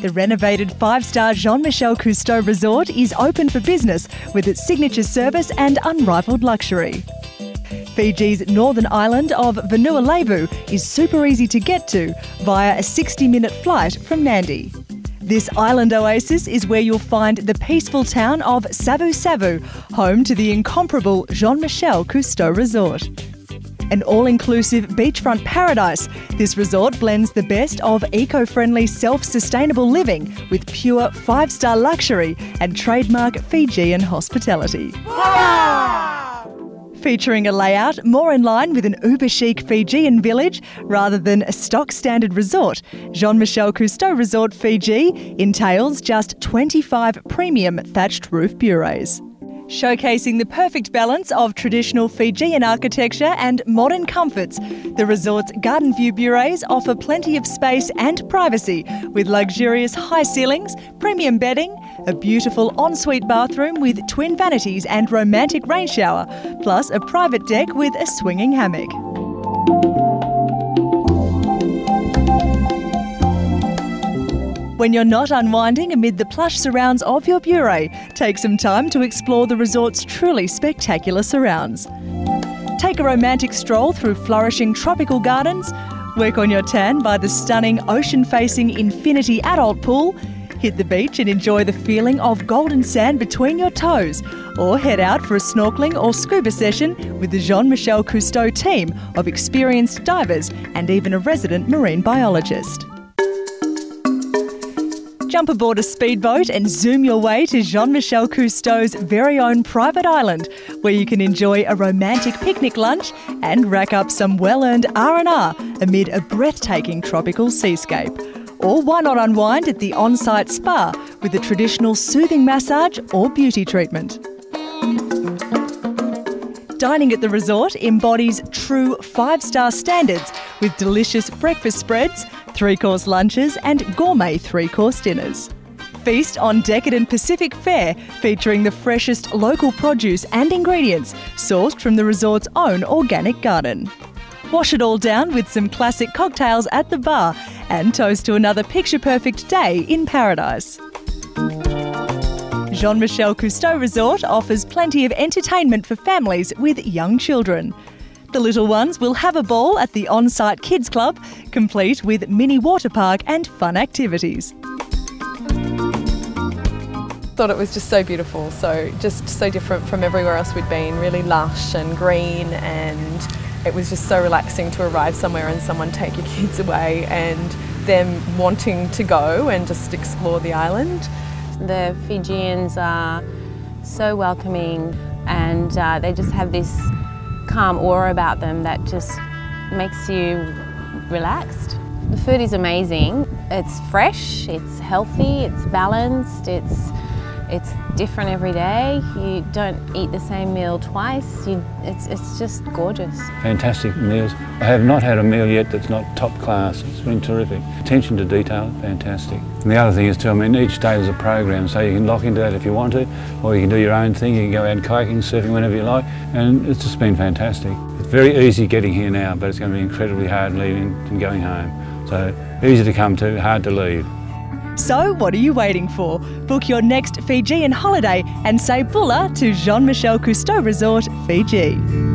The renovated five star Jean Michel Cousteau Resort is open for business with its signature service and unrivaled luxury. Fiji's northern island of Vanua Levu is super easy to get to via a 60 minute flight from Nadi. This island oasis is where you'll find the peaceful town of Savu Savu, home to the incomparable Jean Michel Cousteau Resort. An all inclusive beachfront paradise, this resort blends the best of eco friendly, self sustainable living with pure five star luxury and trademark Fijian hospitality. Featuring a layout more in line with an uber chic Fijian village rather than a stock standard resort, Jean Michel Cousteau Resort Fiji entails just 25 premium thatched roof bures. Showcasing the perfect balance of traditional Fijian architecture and modern comforts, the resort's garden view bures offer plenty of space and privacy with luxurious high ceilings, premium bedding, a beautiful ensuite bathroom with twin vanities and romantic rain shower, plus a private deck with a swinging hammock. When you're not unwinding amid the plush surrounds of your bure, take some time to explore the resort's truly spectacular surrounds. Take a romantic stroll through flourishing tropical gardens, work on your tan by the stunning ocean facing Infinity Adult Pool, hit the beach and enjoy the feeling of golden sand between your toes, or head out for a snorkeling or scuba session with the Jean Michel Cousteau team of experienced divers and even a resident marine biologist. Jump aboard a speedboat and zoom your way to Jean Michel Cousteau's very own private island, where you can enjoy a romantic picnic lunch and rack up some well-earned R&R amid a breathtaking tropical seascape. Or why not unwind at the on-site spa with a traditional soothing massage or beauty treatment? Dining at the resort embodies true five star standards with delicious breakfast spreads, three course lunches, and gourmet three course dinners. Feast on decadent Pacific fare featuring the freshest local produce and ingredients sourced from the resort's own organic garden. Wash it all down with some classic cocktails at the bar and toast to another picture perfect day in paradise. Jean Michel Cousteau Resort offers plenty of entertainment for families with young children. The little ones will have a ball at the on site kids club, complete with mini water park and fun activities. Thought it was just so beautiful, so just so different from everywhere else we'd been, really lush and green and it was just so relaxing to arrive somewhere and someone take your kids away and them wanting to go and just explore the island. The Fijians are so welcoming and uh, they just have this calm aura about them that just makes you relaxed. The food is amazing. It's fresh, it's healthy, it's balanced, it's it's different every day. You don't eat the same meal twice. You, it's, it's just gorgeous. Fantastic meals. I have not had a meal yet that's not top class. It's been terrific. Attention to detail, fantastic. And the other thing is too, I mean, each day is a program, so you can lock into that if you want to, or you can do your own thing. You can go out kayaking, surfing, whenever you like, and it's just been fantastic. It's very easy getting here now, but it's going to be incredibly hard leaving and going home. So easy to come to, hard to leave. So, what are you waiting for? Book your next Fijian holiday and say bula to Jean Michel Cousteau Resort, Fiji.